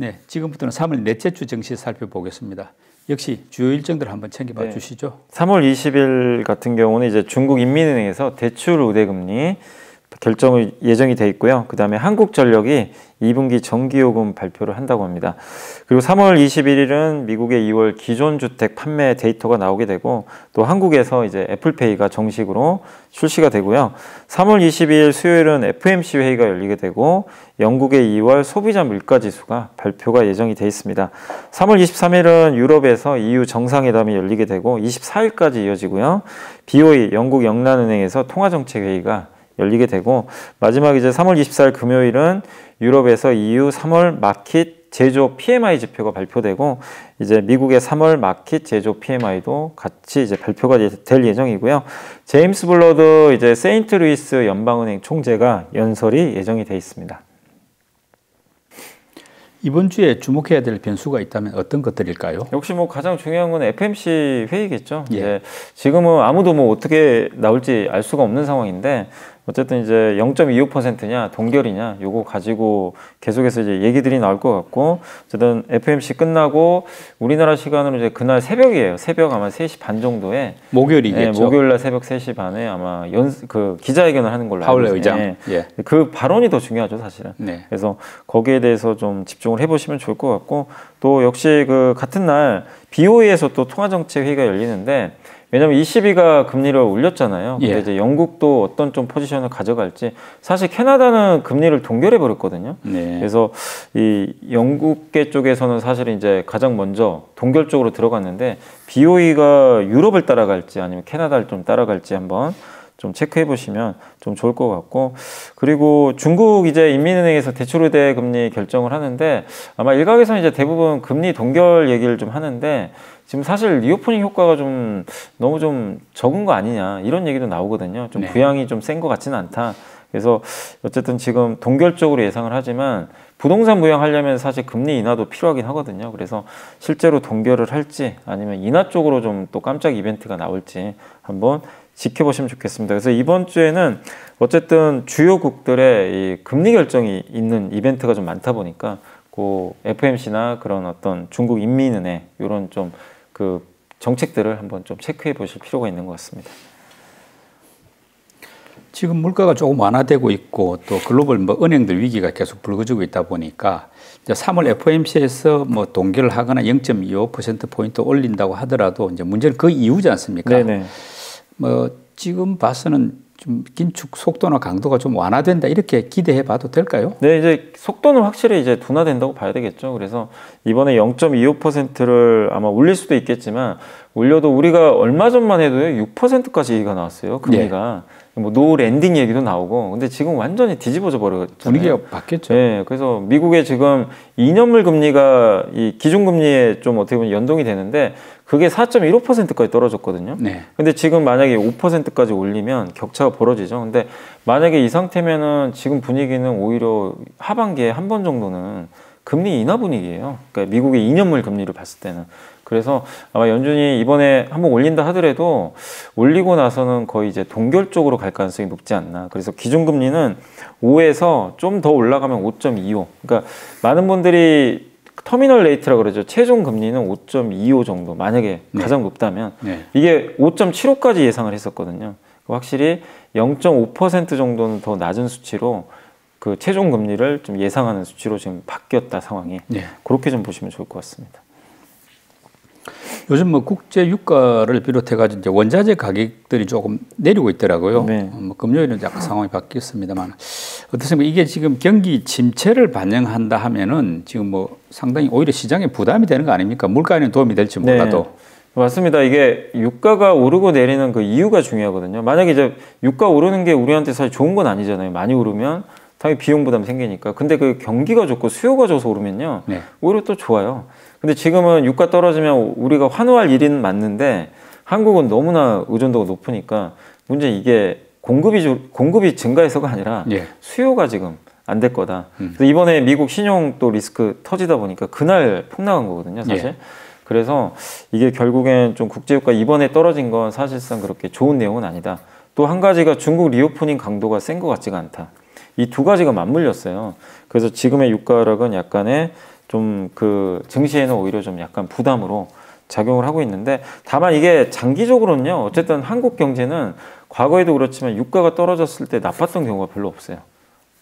네, 지금부터는 3월 넷째 주 증시 살펴보겠습니다. 역시 주요 일정들 한번 챙겨봐 네. 주시죠. 3월 20일 같은 경우는 이제 중국 인민은행에서 대출 우대금리 결정이 예정이 돼 있고요. 그 다음에 한국전력이 2분기 정기요금 발표를 한다고 합니다. 그리고 3월 21일은 미국의 2월 기존 주택 판매 데이터가 나오게 되고 또 한국에서 이제 애플페이가 정식으로 출시가 되고요. 3월 22일 수요일은 FMC 회의가 열리게 되고 영국의 2월 소비자 물가 지수가 발표가 예정이 돼 있습니다. 3월 23일은 유럽에서 EU 정상회담이 열리게 되고 24일까지 이어지고요. BOE 영국 영란은행에서 통화정책 회의가 열리게 되고 마지막 이제 3월 24일 금요일은 유럽에서 EU 3월 Markit 제조 PMI 지표가 발표되고 이제 미국의 3월 Markit 제조 PMI도 같이 이제 발표가 될 예정이고요. 제임스 불러드 이제 세인트 루이스 연방은행 총재가 연설이 예정이 돼 있습니다. 이번 주에 주목해야 될 변수가 있다면 어떤 것들일까요? 역시 뭐 가장 중요한 건 FMC 회의겠죠. 예. 지금은 아무도 뭐 어떻게 나올지 알 수가 없는 상황인데 어쨌든 이제 0.25%냐 동결이냐 요거 가지고 계속해서 이제 얘기들이 나올 것 같고 어쨌든 FMC 끝나고 우리나라 시간으로 이제 그날 새벽이에요. 새벽 아마 3시 반 정도에 목요일이겠죠. 네, 목요일 날 새벽 3시 반에 아마 연 그 기자회견을 하는 걸로 알고 있어요. 의장. 네. 예. 그 발언이 더 중요하죠, 사실은. 네. 그래서 거기에 대해서 좀 집중을 해 보시면 좋을 것 같고 또 역시 그 같은 날 BOE에서 또 통화 정책 회의가 열리는데 왜냐하면 ECB가 금리를 올렸잖아요. 근데 예. 이제 영국도 어떤 좀 포지션을 가져갈지 사실 캐나다는 금리를 동결해 버렸거든요. 네. 그래서 이 영국계 쪽에서는 사실 이제 가장 먼저 동결 쪽으로 들어갔는데 BOE가 유럽을 따라갈지 아니면 캐나다를 좀 따라갈지 한번 좀 체크해 보시면 좀 좋을 것 같고 그리고 중국 이제 인민은행에서 대출 우대 금리 결정을 하는데 아마 일각에서 이제 대부분 금리 동결 얘기를 좀 하는데 지금 사실 reopening 효과가 좀 너무 좀 적은 거 아니냐 이런 얘기도 나오거든요. 좀 네. 부양이 좀 센 것 같지는 않다. 그래서 어쨌든 지금 동결적으로 예상을 하지만 부동산 부양하려면 사실 금리 인하도 필요하긴 하거든요. 그래서 실제로 동결을 할지 아니면 인하 쪽으로 좀 또 깜짝 이벤트가 나올지 한번 지켜보시면 좋겠습니다. 그래서 이번 주에는 어쨌든 주요국들의 이 금리 결정이 있는 이벤트가 좀 많다 보니까 그 FMC나 그런 어떤 중국 인민은행 이런 좀 그 정책들을 한번 좀 체크해 보실 필요가 있는 것 같습니다. 지금 물가가 조금 완화되고 있고 또 글로벌 뭐 은행들 위기가 계속 불거지고 있다 보니까 이제 3월 FOMC에서 뭐 동결을 하거나 0.25% 포인트 올린다고 하더라도 이제 문제는 그 이후지 않습니까? 네네. 뭐 지금 봐서는 좀 긴축 속도나 강도가 좀 완화된다 이렇게 기대해 봐도 될까요? 네, 이제 속도는 확실히 이제 둔화된다고 봐야 되겠죠. 그래서 이번에 0.25%를 아마 올릴 수도 있겠지만 올려도 우리가 얼마 전만 해도 6%까지 얘기가 나왔어요. 금리가. 네. 뭐 no landing 얘기도 나오고 근데 지금 완전히 뒤집어져 버렸잖아요. 분위기가 바뀌었죠. 네, 그래서 미국의 지금 2년물 금리가 이 기준 금리에 좀 어떻게 보면 연동이 되는데 그게 4.15%까지 떨어졌거든요. 네. 근데 지금 만약에 5%까지 올리면 격차가 벌어지죠. 근데 만약에 이 상태면은 지금 분위기는 오히려 하반기에 한 번 정도는 금리 인하 분위기예요. 그러니까 미국의 2년물 금리를 봤을 때는 그래서 아마 연준이 이번에 한번 올린다 하더라도 올리고 나서는 거의 이제 동결 쪽으로 갈 가능성이 높지 않나. 그래서 기준금리는 5에서 좀 더 올라가면 5.25. 그러니까 많은 분들이 terminal rate라 그러죠. 최종 금리는 5.25 정도. 만약에 네. 가장 높다면 네. 이게 5.75까지 예상을 했었거든요. 확실히 0.5% 정도는 더 낮은 수치로 그 최종 금리를 좀 예상하는 수치로 지금 바뀌었다 상황이. 네. 그렇게 좀 보시면 좋을 것 같습니다. 요즘 뭐 국제 유가를 비롯해 가지고 이제 원자재 가격들이 조금 내리고 있더라고요. 네. 어, 뭐 금요일은 약간 상황이 바뀌었습니다만 어떻습니까? 이게 지금 경기 침체를 반영한다 하면은 지금 뭐 상당히 오히려 시장에 부담이 되는 거 아닙니까? 물가에는 도움이 될지 네. 몰라도. 네. 맞습니다. 이게 유가가 오르고 내리는 그 이유가 중요하거든요. 만약에 이제 유가 오르는 게 우리한테 사실 좋은 건 아니잖아요. 많이 오르면 당연히 비용 부담 생기니까. 근데 그 경기가 좋고 수요가 좋아서 오르면요. 네. 오히려 또 좋아요. 근데 지금은 유가 떨어지면 우리가 환호할 일은 맞는데 한국은 너무나 의존도가 높으니까 문제 이게 공급이 공급이 증가해서가 아니라 예. 수요가 지금 안 될 거다. 음. 이번에 미국 신용 또 리스크 터지다 보니까 그날 폭락한 거거든요, 사실. 예. 그래서 이게 결국엔 좀 국제유가 이번에 떨어진 건 사실상 그렇게 좋은 내용은 아니다. 또 한 가지가 중국 reopening 강도가 센 것 같지가 않다. 이 두 가지가 맞물렸어요. 그래서 지금의 유가 하락은 약간의 좀 그 증시에는 오히려 좀 약간 부담으로 작용을 하고 있는데 다만 이게 장기적으로는요 어쨌든 한국 경제는 과거에도 그렇지만 유가가 떨어졌을 때 나빴던 경우가 별로 없어요.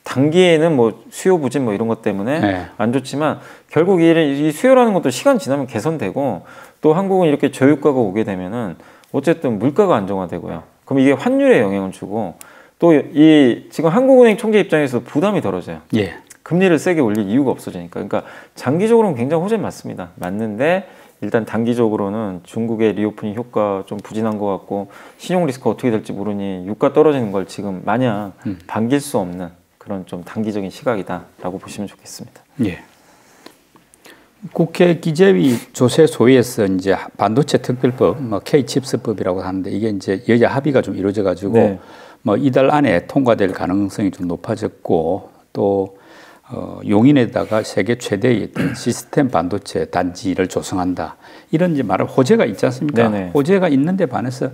단기에는 뭐 수요 부진 뭐 이런 것 때문에 네. 안 좋지만 결국 이, 이 수요라는 것도 시간 지나면 개선되고 또 한국은 이렇게 저유가가 오게 되면은 어쨌든 물가가 안정화되고요. 그럼 이게 환율에 영향을 주고 또 이 지금 한국은행 총재 입장에서 부담이 덜어져요. 예. 금리를 세게 올릴 이유가 없어지니까. 그러니까 장기적으로는 굉장히 호재 맞습니다. 맞는데 일단 단기적으로는 중국의 reopening 효과 좀 부진한 것 같고 신용 리스크 어떻게 될지 모르니 유가 떨어지는 걸 지금 마냥 음. 반길 수 없는 그런 좀 단기적인 시각이다라고 보시면 좋겠습니다. 예. 국회 기재위 조세 소위에서 이제 반도체 특별법, 뭐 K-Chips법이라고 하는데 이게 이제 여야 합의가 좀 이루어져 가지고 네. 뭐 이달 안에 통과될 가능성이 좀 높아졌고 또 어, 용인에다가 세계 최대의 시스템 반도체 단지를 조성한다. 이런 이제 말을 호재가 있지 않습니까? 네네. 호재가 있는데 반해서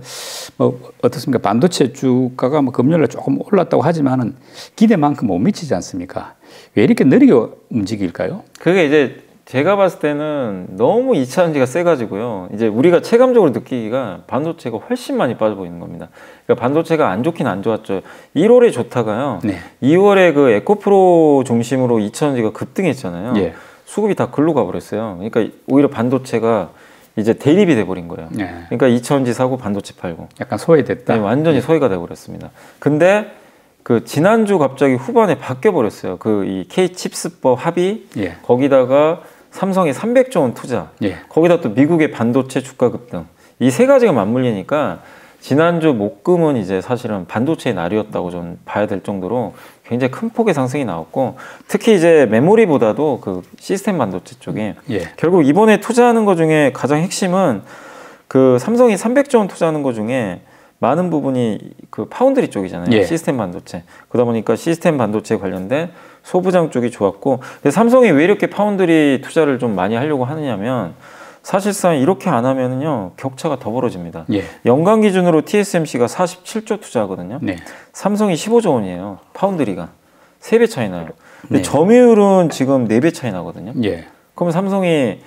뭐 어떻습니까? 반도체 주가가 뭐 금요일에 조금 올랐다고 하지만은 기대만큼 못 미치지 않습니까? 왜 이렇게 느리게 움직일까요? 그게 이제 제가 봤을 때는 너무 2차 전지가 세가지고요. 이제 우리가 체감적으로 느끼기가 반도체가 훨씬 많이 빠져 보이는 겁니다. 그러니까 반도체가 안 좋긴 안 좋았죠. 1월에 좋다가요. 네. 2월에 그 에코프로 중심으로 2차 전지가 급등했잖아요. 예. 수급이 다 글로 가버렸어요. 그러니까 오히려 반도체가 이제 대립이 돼버린 거예요. 네. 그러니까 2차 전지 사고 반도체 팔고. 약간 소외됐다. 네, 완전히 소외가 돼버렸습니다. 근데 그 지난주 갑자기 후반에 바뀌어 버렸어요. 그 이 K 칩스법 합의 예. 거기다가 삼성이 300조 원 투자 예. 거기다 또 미국의 반도체 주가 급등 이 세 가지가 맞물리니까 지난주 목금은 이제 사실은 반도체의 날이었다고 좀 봐야 될 정도로 굉장히 큰 폭의 상승이 나왔고 특히 이제 메모리보다도 그 시스템 반도체 쪽에 예. 결국 이번에 투자하는 것 중에 가장 핵심은 그 삼성이 300조 원 투자하는 것 중에 많은 부분이 그 파운드리 쪽이잖아요. 예. 시스템 반도체. 그러다 보니까 시스템 반도체 관련된 소부장 쪽이 좋았고, 근데 삼성이 왜 이렇게 파운드리 투자를 좀 많이 하려고 하느냐면 사실상 이렇게 안 하면은요 격차가 더 벌어집니다. 예. 연간 기준으로 TSMC가 47조 투자하거든요. 네. 삼성이 15조 원이에요. 파운드리가 세 배 차이 나요. 근데 네. 점유율은 지금 네 배 차이 나거든요. 예. 그럼 삼성이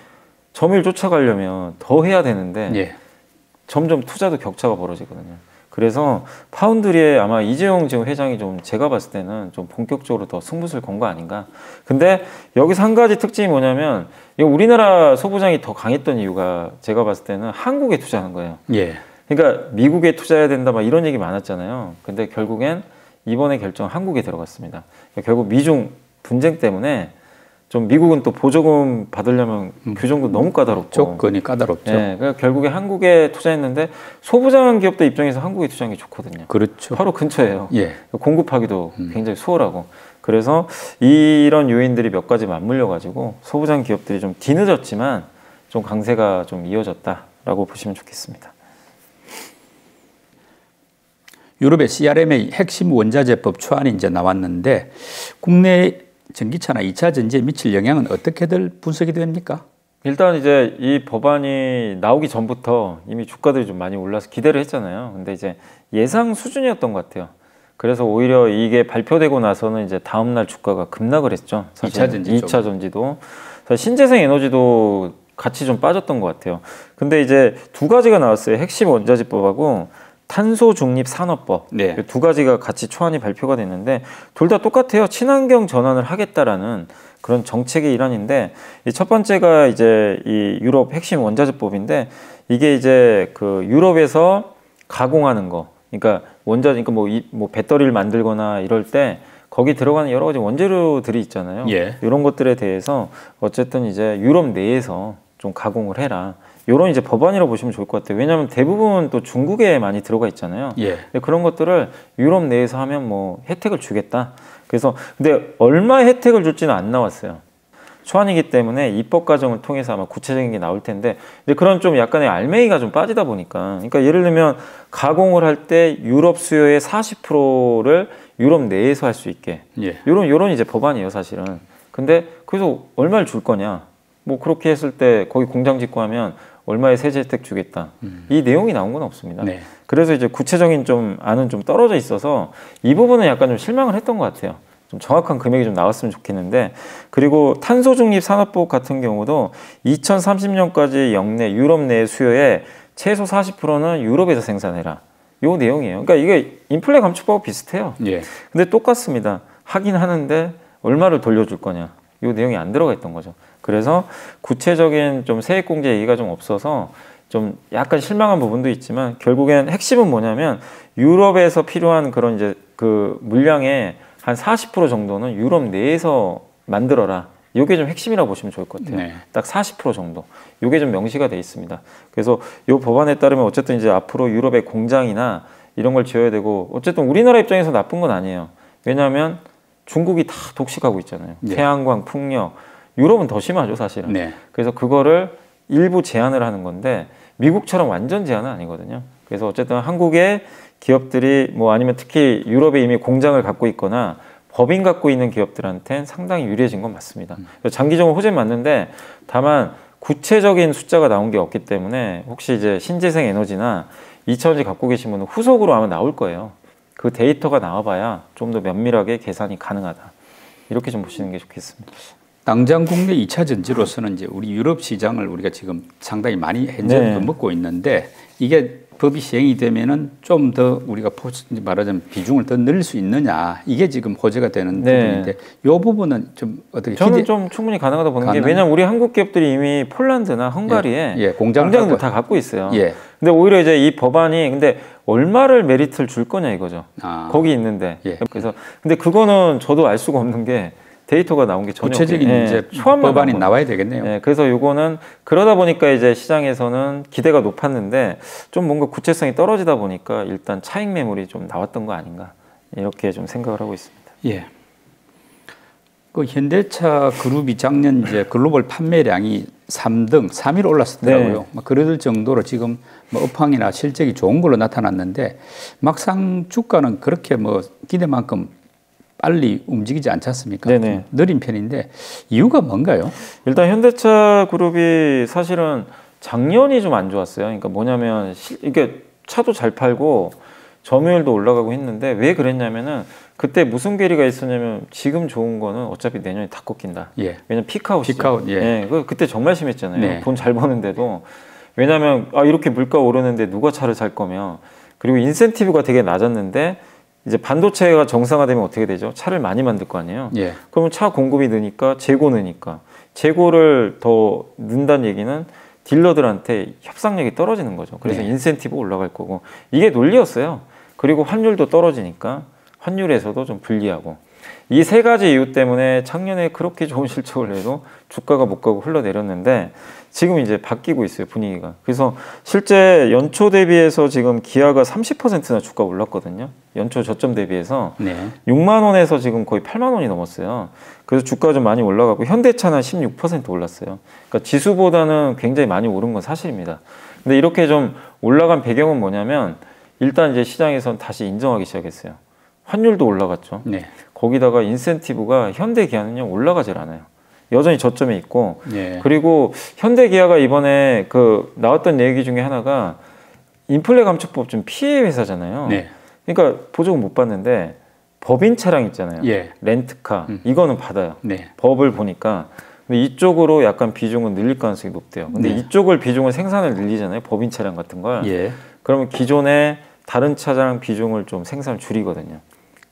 점유율 쫓아가려면 더 해야 되는데 예. 점점 투자도 격차가 벌어지거든요. 그래서 파운드리에 아마 이재용 지금 회장이 좀 제가 봤을 때는 좀 본격적으로 더 승부수를 건 거 아닌가. 근데 여기서 한 가지 특징이 뭐냐면 이 우리나라 소부장이 더 강했던 이유가 제가 봤을 때는 한국에 투자하는 거예요. 예. 그러니까 미국에 투자해야 된다 막 이런 얘기 많았잖아요. 근데 결국엔 이번에 결정 한국에 들어갔습니다. 그러니까 결국 미중 분쟁 때문에 좀 미국은 또 보조금 받으려면 규정도 너무 까다롭고 조건이 까다롭죠. 네, 그러니까 결국에 한국에 투자했는데 소부장 기업들 입장에서 한국에 투자한 게 좋거든요. 그렇죠. 바로 근처예요. 예. 공급하기도 굉장히 수월하고 그래서 이런 요인들이 몇 가지 맞물려 가지고 소부장 기업들이 좀 뒤늦었지만 좀 강세가 좀 이어졌다라고 보시면 좋겠습니다. 유럽의 CRM의 핵심 원자재법 초안이 이제 나왔는데 국내 전기차나 2차 전지에 미칠 영향은 어떻게들 분석이 됩니까? 일단 이제 이 법안이 나오기 전부터 이미 주가들이 좀 많이 올라서 기대를 했잖아요. 근데 이제 예상 수준이었던 것 같아요. 그래서 오히려 이게 발표되고 나서는 이제 다음 날 주가가 급락을 했죠. 사실 2차 전지 2차 전지도 사실 신재생 에너지도 같이 좀 빠졌던 것 같아요. 근데 이제 두 가지가 나왔어요. 핵심 원자재법하고 탄소 중립 산업법 네. 이두 가지가 같이 초안이 발표가 됐는데 둘 다 똑같아요. 친환경 전환을 하겠다라는 그런 정책의 일환인데 이 첫 번째가 이제 이 유럽 핵심 원자재법인데 이게 이제 그 유럽에서 가공하는 거 그러니까 원자 그러니까 뭐, 이, 뭐 배터리를 만들거나 이럴 때 거기 들어가는 여러 가지 원재료들이 있잖아요. 예. 이런 것들에 대해서 어쨌든 이제 유럽 내에서 좀 가공을 해라. 이런 이제 법안이라고 보시면 좋을 것 같아요. 왜냐하면 대부분 또 중국에 많이 들어가 있잖아요. 예. 근데 그런 것들을 유럽 내에서 하면 뭐 혜택을 주겠다. 그래서 근데 얼마 혜택을 줄지는 안 나왔어요. 초안이기 때문에 입법 과정을 통해서 아마 구체적인 게 나올 텐데 근데 그런 좀 약간의 알맹이가 좀 빠지다 보니까 그러니까 예를 들면 가공을 할 때 유럽 수요의 40%를 유럽 내에서 할 수 있게 예. 요런 요런 이제 법안이에요, 사실은. 근데 그래서 얼마를 줄 거냐? 뭐 그렇게 했을 때 거기 공장 짓고 하면 얼마의 세제 혜택 주겠다. 이 내용이 나온 건 없습니다. 네. 그래서 이제 구체적인 좀 안은 좀 떨어져 있어서 이 부분은 약간 좀 실망을 했던 것 같아요. 좀 정확한 금액이 좀 나왔으면 좋겠는데 그리고 탄소 중립 산업복 같은 경우도 2030년까지 역내 유럽 내 수요의 최소 40%는 유럽에서 생산해라. 요 내용이에요. 그러니까 이게 인플레 감축법 비슷해요. 예. 근데 똑같습니다. 하긴 하는데 얼마를 돌려줄 거냐. 요 내용이 안 들어가 있던 거죠. 그래서 구체적인 좀 세액 공제 얘기가 좀 없어서 좀 약간 실망한 부분도 있지만 결국엔 핵심은 뭐냐면 유럽에서 필요한 그런 이제 그 물량의 한 40% 정도는 유럽 내에서 만들어라. 이게 좀 핵심이라고 보시면 좋을 것 같아요. 네. 딱40% 정도. 이게 좀 명시가 돼 있습니다. 그래서 이 법안에 따르면 어쨌든 이제 앞으로 유럽의 공장이나 이런 걸 지어야 되고 어쨌든 우리나라 입장에서 나쁜 건 아니에요. 왜냐하면 중국이 다 독식하고 있잖아요. 네. 태양광, 풍력. 유럽은 더 심하죠, 사실은. 네. 그래서 그거를 일부 제한을 하는 건데 미국처럼 완전 제한은 아니거든요. 그래서 어쨌든 한국의 기업들이 뭐 아니면 특히 유럽에 이미 공장을 갖고 있거나 법인 갖고 있는 기업들한테는 상당히 유리해진 건 맞습니다. 그래서 장기적으로 호재는 맞는데 다만 구체적인 숫자가 나온 게 없기 때문에 혹시 이제 신재생 에너지나 이차원지 갖고 계신 분은 후속으로 아마 나올 거예요. 그 데이터가 나와봐야 좀 더 면밀하게 계산이 가능하다. 이렇게 좀 보시는 게 좋겠습니다. 당장 국내 2차 전지로서는 이제 우리 유럽 시장을 우리가 지금 상당히 많이 현재도 네. 먹고 있는데 이게 법이 시행이 되면은 좀 더 우리가 포- 말하자면 비중을 더 늘릴 수 있느냐 이게 지금 호재가 되는 네. 부분인데 이 부분은 좀 어떻게 저는 좀 충분히 가능하다 보는 게 가능- 왜냐면 우리 한국 기업들이 이미 폴란드나 헝가리에 예, 예, 공장을 공장들 갖고- 다 갖고 있어요. 예. 근데 오히려 이제 이 법안이 근데 얼마를 메리트를 줄 거냐 이거죠. 아. 거기 있는데. 예. 그래서 근데 그거는 저도 알 수가 없는 게 데이터가 나온 게 전혀 구체적인 예, 이제 법안이 나와야 되겠네요. 예, 그래서 요거는 그러다 보니까 이제 시장에서는 기대가 높았는데 좀 뭔가 구체성이 떨어지다 보니까 일단 차익 매물이 좀 나왔던 거 아닌가 이렇게 좀 생각을 하고 있습니다. 예. 그 현대차 그룹이 작년 이제 글로벌 판매량이 3등, 3위로 올랐었더라고요. 네. 뭐 그럴 정도로 지금 뭐 업황이나 실적이 좋은 걸로 나타났는데 막상 주가는 그렇게 뭐 기대만큼 빨리 움직이지 않지 않습니까? 네네. 좀 느린 편인데 이유가 뭔가요? 일단 현대차 그룹이 사실은 작년이 좀 안 좋았어요. 그러니까 뭐냐면 시- 이게 차도 잘 팔고 점유율도 올라가고 했는데 왜 그랬냐면은 그때 무슨 괴리가 있었냐면 지금 좋은 거는 어차피 내년에 다 꺾인다. 예. 왜냐면 피크아웃이죠. 피크아웃, 예. 그 그때 정말 심했잖아요. 네. 돈잘 버는데도 왜냐하면 아 이렇게 물가 오르는데 누가 차를 살 거며 그리고 인센티브가 되게 낮았는데 이제 반도체가 정상화되면 어떻게 되죠? 차를 많이 만들 거 아니에요. 예. 그러면 차 공급이 느니까 재고 느니까 재고를 더 넣는다는 얘기는 딜러들한테 협상력이 떨어지는 거죠. 그래서 네. 인센티브 올라갈 거고 이게 논리였어요. 그리고 환율도 떨어지니까 환율에서도 좀 불리하고 이 세 가지 이유 때문에 작년에 그렇게 좋은 실적을 내도 주가가 못 가고 흘러내렸는데 지금 이제 바뀌고 있어요 분위기가. 그래서 실제 연초 대비해서 지금 기아가 30%나 주가 올랐거든요. 연초 저점 대비해서 네. 6만 원에서 지금 거의 8만 원이 넘었어요. 그래서 주가 좀 많이 올라가고 현대차는 16% 올랐어요. 그러니까 지수보다는 굉장히 많이 오른 건 사실입니다. 근데 이렇게 좀 올라간 배경은 뭐냐면 일단 이제 시장에선 다시 인정하기 시작했어요. 환율도 올라갔죠. 네. 거기다가 인센티브가 현대기아는요 올라가질 않아요. 여전히 저점에 있고 예. 그리고 현대기아가 이번에 그 나왔던 얘기 중에 하나가 인플레 감축법 좀 피해 회사잖아요. 네. 그러니까 보조금 못 받는데 법인 차량 있잖아요. 예. 렌트카 음. 이거는 받아요. 네. 법을 보니까 근데 이쪽으로 약간 비중은 늘릴 가능성이 높대요. 근데 네. 이쪽을 비중을 생산을 늘리잖아요. 법인 차량 같은 걸. 예. 그러면 기존의 다른 차량 비중을 좀 생산을 줄이거든요.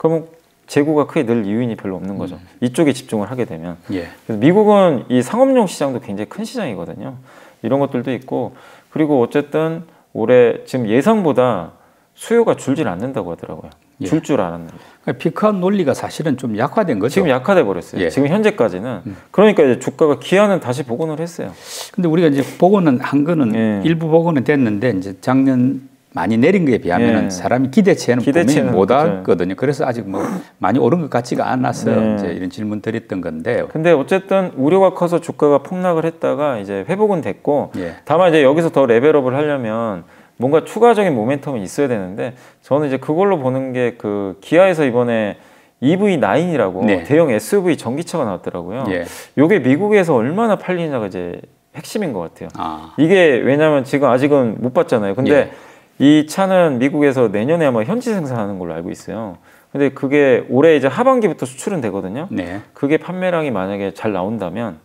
그러면 재고가 크게 늘 이유인이 별로 없는 거죠. 음. 이쪽에 집중을 하게 되면. 예. 미국은 이 상업용 시장도 굉장히 큰 시장이거든요. 이런 것들도 있고 그리고 어쨌든 올해 지금 예상보다 수요가 줄질 않는다고 하더라고요. 예. 줄줄 알았는데 그러니까 피크아웃 논리가 사실은 좀 약화된 거죠. 지금 약화돼 버렸어요. 예. 음. 지금 현재까지는 그러니까 이제 주가가 기아는 다시 복원을 했어요. 근데 우리가 이제 복원은 한 거는 예. 일부 복원은 됐는데 이제 작년 많이 내린 거에 비하면 예. 사람이 기대치에는 기대치에는 분명히 못 그죠. 하거든요. 그래서 아직 뭐 많이 오른 것 같지가 않아서 네. 이제 이런 질문 드렸던 건데 근데 어쨌든 우려가 커서 주가가 폭락을 했다가 이제 회복은 됐고 예. 다만 이제 여기서 더 레벨업을 하려면 뭔가 추가적인 모멘텀이 있어야 되는데 저는 이제 그걸로 보는 게 그 기아에서 이번에 EV9이라고 네. 대형 SUV 전기차가 나왔더라고요. 예. 요게 미국에서 얼마나 팔리냐가 이제 핵심인 것 같아요. 아, 이게 왜냐면 지금 아직은 못 봤잖아요. 근데 예. 이 차는 미국에서 내년에 아마 현지 생산하는 걸로 알고 있어요. 근데 그게 올해 이제 하반기부터 수출은 되거든요. 네. 그게 판매량이 만약에 잘 나온다면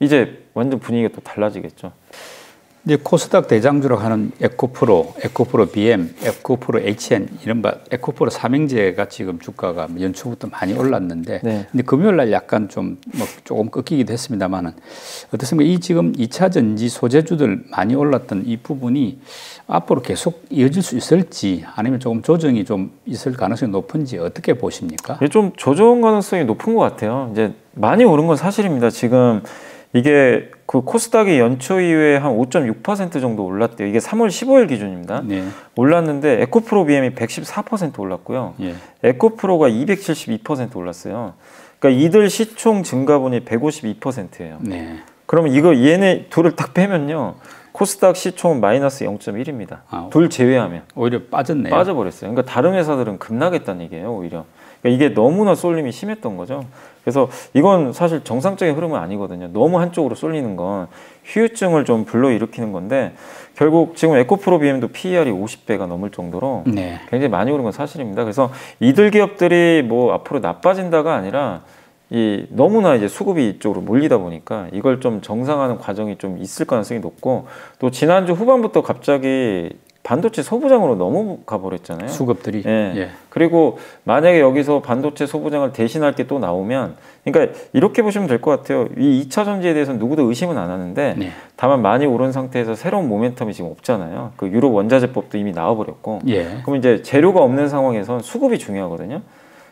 이제 완전 분위기가 또 달라지겠죠. 이제 코스닥 대장주로 하는 에코프로, 에코프로 BM, 에코프로 HN 이른바 에코프로 삼형제가 지금 주가가 연초부터 많이 올랐는데, 네. 근데 금요일 날 약간 좀 뭐 조금 꺾이기도 했습니다만은 어떻습니까? 이 지금 2차 전지 소재주들 많이 올랐던 이 부분이 앞으로 계속 이어질 수 있을지 아니면 조금 조정이 좀 있을 가능성이 높은지 어떻게 보십니까? 이게 좀 조정 가능성이 높은 것 같아요. 이제 많이 오른 건 사실입니다. 지금 이게 그 코스닥이 연초 이후에 한 5.6% 정도 올랐대요. 이게 3월 15일 기준입니다. 네. 올랐는데 에코프로 BM이 114% 올랐고요. 예. 에코프로가 272% 올랐어요. 그러니까 이들 시총 증가분이 152%예요. 네. 그러면 이거 얘네 둘을 딱 빼면요. 코스닥 시총은 마이너스 0.1입니다. 아, 둘 제외하면 오히려 빠졌네요. 빠져버렸어요. 그러니까 다른 회사들은 급락했다는 얘기예요, 오히려. 그러니까 이게 너무나 쏠림이 심했던 거죠. 그래서 이건 사실 정상적인 흐름은 아니거든요. 너무 한쪽으로 쏠리는 건 휴유증을 좀 불러일으키는 건데 결국 지금 에코프로 BM도 PER이 50배가 넘을 정도로 네. 굉장히 많이 오른 건 사실입니다. 그래서 이들 기업들이 뭐 앞으로 나빠진다가 아니라 이 너무나 이제 수급이 이쪽으로 몰리다 보니까 이걸 좀 정상화하는 과정이 좀 있을 가능성이 높고 또 지난주 후반부터 갑자기 반도체 소부장으로 넘어가 버렸잖아요. 수급들이 예. 예. 그리고 만약에 여기서 반도체 소부장을 대신할 게 또 나오면 그러니까 이렇게 보시면 될 것 같아요. 이 2차 전지에 대해서는 누구도 의심은 안 하는데 네. 다만 많이 오른 상태에서 새로운 모멘텀이 지금 없잖아요. 그 유럽 원자재법도 이미 나와버렸고 예. 그럼 이제 재료가 없는 상황에선 수급이 중요하거든요.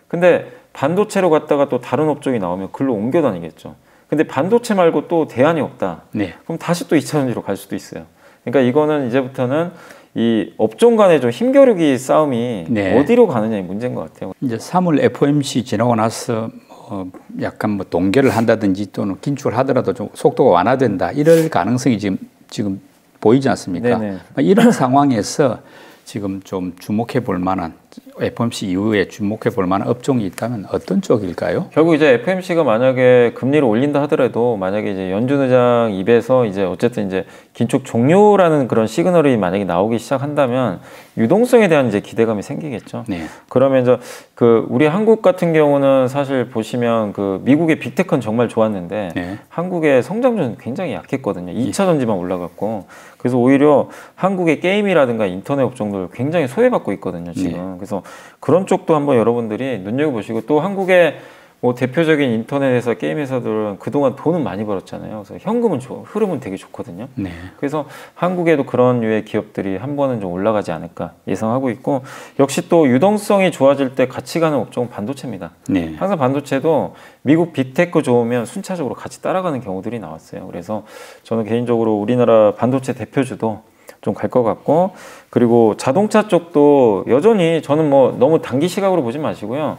근데 반도체로 갔다가 또 다른 업종이 나오면 글로 옮겨 다니겠죠. 근데 반도체 말고 또 대안이 없다. 네. 그럼 다시 또 2차 전지로 갈 수도 있어요. 그러니까 이거는 이제부터는 이 업종 간의 좀 힘겨루기 싸움이 네. 어디로 가느냐의 문제인 것 같아요. 이제 3월 FOMC 지나고 나서 뭐 약간 뭐 동결을 한다든지 또는 긴축을 하더라도 좀 속도가 완화된다 이럴 가능성이 지금 지금 보이지 않습니까? 네네. 이런 상황에서 지금 좀 주목해 볼 만한 FOMC 이후에 주목해 볼 만한 업종이 있다면 어떤 쪽일까요? 결국 이제 FMC가 만약에 금리를 올린다 하더라도 만약에 이제 연준 의장 입에서 이제 어쨌든 이제 긴축 종료라는 그런 시그널이 만약에 나오기 시작한다면 유동성에 대한 이제 기대감이 생기겠죠. 네. 그러면 이제 그 우리 한국 같은 경우는 사실 보시면 그 미국의 빅테크는 정말 좋았는데 네. 한국의 성장률은 굉장히 약했거든요. 2차 전지만 올라갔고 그래서 오히려 한국의 게임이라든가 인터넷 업종들 굉장히 소외받고 있거든요. 지금 그래서 그런 쪽도 한번 여러분들이 눈여겨 보시고 또 한국의 뭐 대표적인 인터넷 회사 게임 회사들은 그동안 돈은 많이 벌었잖아요. 그래서 현금은 좋, 흐름은 되게 좋거든요. 네. 그래서 한국에도 그런 류의 기업들이 한 번은 좀 올라가지 않을까 예상하고 있고 역시 또 유동성이 좋아질 때 같이 가는 업종은 반도체입니다. 네. 항상 반도체도 미국 big tech 좋으면 순차적으로 같이 따라가는 경우들이 나왔어요. 그래서 저는 개인적으로 우리나라 반도체 대표주도 좀 갈 것 같고 그리고 자동차 쪽도 여전히 저는 뭐 너무 단기 시각으로 보지 마시고요.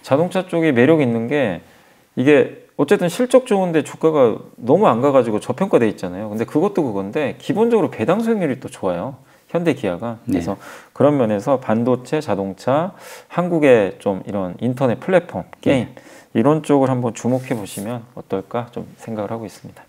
자동차 쪽이 매력 있는 게 이게 어쨌든 실적 좋은데 주가가 너무 안 가가지고 저평가돼 있잖아요. 근데 그것도 그건데 기본적으로 배당 수익률이 또 좋아요. 현대 기아가 그래서 그런 면에서 반도체, 자동차, 한국의 좀 이런 인터넷 플랫폼 게임 이런 쪽을 한번 주목해 보시면 어떨까 좀 생각을 하고 있습니다.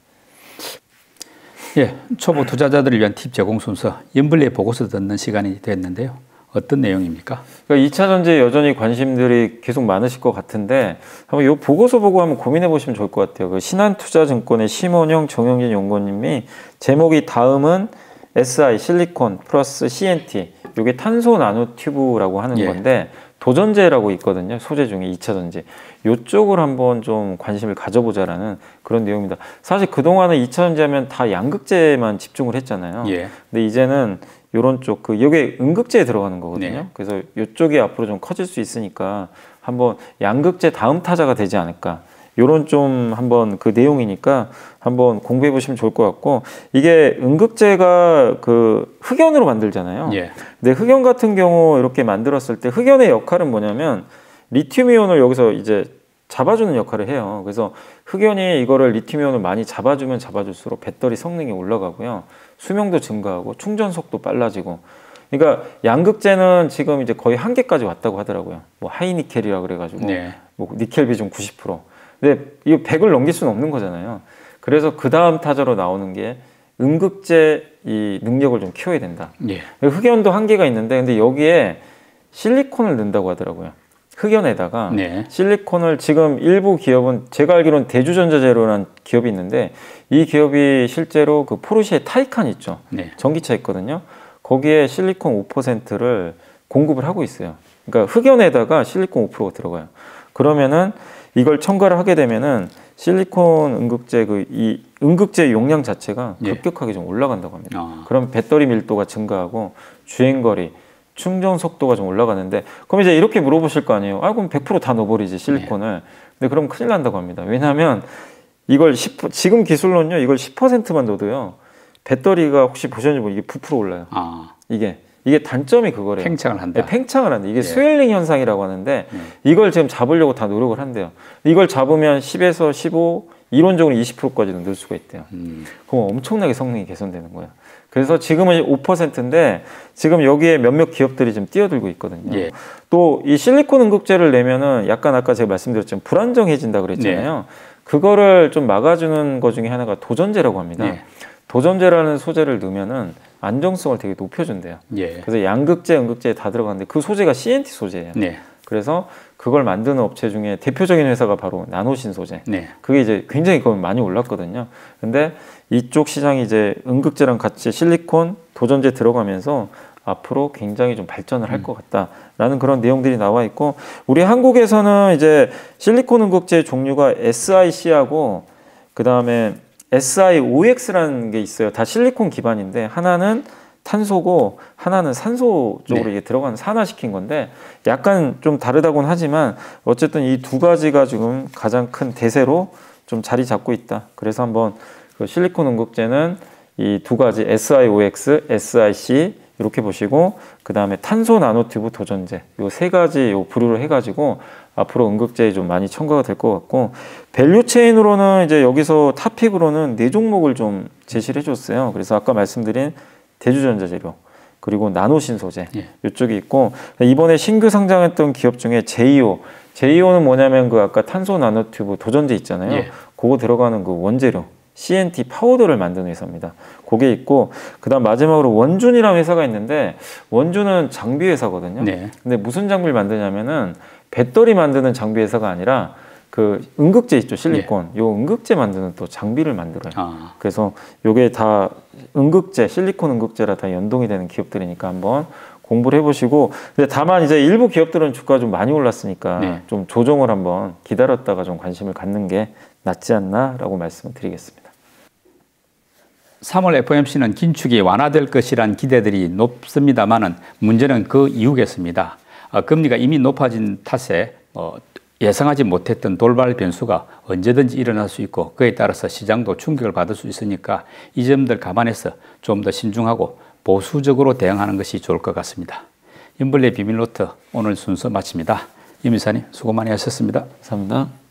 예, 초보 투자자들을 위한 팁 제공 순서 연불리 보고서 듣는 시간이 됐는데요. 어떤 내용입니까? 그러니까 2차 전지에 여전히 관심들이 계속 많으실 것 같은데 한번 이 보고서 보고 한번 고민해 보시면 좋을 것 같아요. 그 신한투자증권의 심원영 정영진 연구원님이 제목이 다음은 SI 실리콘 플러스 CNT 이게 탄소 나노 튜브라고 하는 예. 건데 도전제라고 있거든요. 소재 중에 2차 전지. 요쪽을 한번 좀 관심을 가져보자라는 그런 내용입니다. 사실 그동안은 2차 전지 하면 다 양극재만 집중을 했잖아요. 예. 근데 이제는 요런 쪽 그 여기에 음극재에 들어가는 거거든요. 네. 그래서 요쪽이 앞으로 좀 커질 수 있으니까 한번 양극재 다음 타자가 되지 않을까. 요런 좀 한번 그 내용이니까 한번 공부해 보시면 좋을 것 같고 이게 음극재가 그 흑연으로 만들잖아요. 예. 근데 흑연 같은 경우 이렇게 만들었을 때 흑연의 역할은 뭐냐면 리튬이온을 여기서 이제 잡아주는 역할을 해요. 그래서 흑연이 이거를 리튬이온을 많이 잡아주면 잡아줄수록 배터리 성능이 올라가고요. 수명도 증가하고 충전 속도 빨라지고. 그러니까 양극재는 지금 이제 거의 한계까지 왔다고 하더라고요. 뭐 하이니켈이라 그래가지고 네. 뭐 니켈 비중 90%. 근데 이거 100을 넘길 수는 없는 거잖아요. 그래서 그 다음 타자로 나오는 게 음극재 이 능력을 좀 키워야 된다. 예. 흑연도 한계가 있는데 근데 여기에 실리콘을 넣는다고 하더라고요. 흑연에다가 네. 실리콘을 지금 일부 기업은 제가 알기로는 대주전자재료라는 기업이 있는데 이 기업이 실제로 그 포르쉐 타이칸 있죠. 네. 전기차 있거든요. 거기에 실리콘 5%를 공급을 하고 있어요. 그러니까 흑연에다가 실리콘 5%가 들어가요. 그러면은 이걸 첨가를 하게 되면은 실리콘 응급제 그 이 응급제 용량 자체가 예. 급격하게 좀 올라간다고 합니다. 아. 그럼 배터리 밀도가 증가하고 주행 거리, 충전 속도가 좀 올라가는데 그럼 이제 이렇게 물어보실 거 아니에요. 아 그럼 100%다 넣어버리지 실리콘을. 근데 그럼 큰일 난다고 합니다. 왜냐하면 이걸 10, 지금 기술로는요 이걸 10%만 넣어도요 배터리가 혹시 보셨는지 모르 이게 부풀어 올라요. 아, 이게 이게 단점이 그거래요. 팽창을 한다. 네, 팽창을 한다. 이게 예. 스웰링 현상이라고 하는데 음. 이걸 지금 잡으려고 다 노력을 한대요. 이걸 잡으면 10에서 15, 이론적으로 20%까지도 늘 수가 있대요. 음, 그럼 엄청나게 성능이 개선되는 거예요. 그래서 지금은 5%인데 지금 여기에 몇몇 기업들이 좀 뛰어들고 있거든요. 예. 또이 실리콘 응급제를 내면은 약간 아까 제가 말씀드렸지만 불안정해진다 그랬잖아요. 네. 그거를 좀 막아주는 것 중에 하나가 도전제라고 합니다. 예. 도전제라는 소재를 넣으면은 안정성을 되게 높여준대요. 예. 그래서 양극재, 응극재 다 들어가는데 그 소재가 CNT 소재예요. 네. 그래서 그걸 만드는 업체 중에 대표적인 회사가 바로 나노신 소재. 네. 그게 이제 굉장히 그건 많이 올랐거든요. 근데 이쪽 시장이 이제 응극제랑 같이 실리콘 도전제 들어가면서 앞으로 굉장히 좀 발전을 할 것 같다라는 그런 내용들이 나와 있고 우리 한국에서는 이제 실리콘 응극제 종류가 SIC하고 그 다음에 SIOX라는 게 있어요. 다 실리콘 기반인데 하나는 탄소고 하나는 산소 쪽으로 네. 이게 들어가는 산화시킨 건데 약간 좀 다르다고는 하지만 어쨌든 이 두 가지가 지금 가장 큰 대세로 좀 자리 잡고 있다. 그래서 한번 그 실리콘 음극재는 이 두 가지 SiOx, SiC 이렇게 보시고 그 다음에 탄소 나노튜브 도전재 요 세 가지 요 부류로 해가지고 앞으로 응급제에 좀 많이 첨가가 될 것 같고 value chain으로는 이제 여기서 top pick으로는 네 종목을 좀 제시를 해줬어요. 그래서 아까 말씀드린 대주전자 재료 그리고 나노신 소재 예. 이쪽이 있고 이번에 신규 상장했던 기업 중에 제이오 제이오는 뭐냐면 그 아까 탄소 나노튜브 도전제 있잖아요. 예. 그거 들어가는 그 원재료 CNT 파우더를 만드는 회사입니다. 그게 있고 그다음 마지막으로 원준이라는 회사가 있는데 원준은 장비 회사거든요. 네. 근데 무슨 장비를 만드냐면은 배터리 만드는 장비 회사가 아니라 그 응급제 있죠 실리콘 요 응급제 만드는 또 장비를 만들어요. 아, 그래서 요게 다 응급제, 실리콘 응급제라 다 연동이 되는 기업들이니까 한번 공부를 해보시고 근데 다만 이제 일부 기업들은 주가 좀 많이 올랐으니까 네. 좀 조정을 한번 기다렸다가 좀 관심을 갖는 게 낫지 않나라고 말씀을 드리겠습니다. 3월 FOMC는 긴축이 완화될 것이란 기대들이 높습니다만은 문제는 그 이후겠습니다. 어, 금리가 이미 높아진 탓에 어, 예상하지 못했던 돌발 변수가 언제든지 일어날 수 있고 그에 따라서 시장도 충격을 받을 수 있으니까 이 점들 감안해서 좀 더 신중하고 보수적으로 대응하는 것이 좋을 것 같습니다. 인블레 비밀노트 오늘 순서 마칩니다. 임 이사님 수고 많이 하셨습니다. 감사합니다.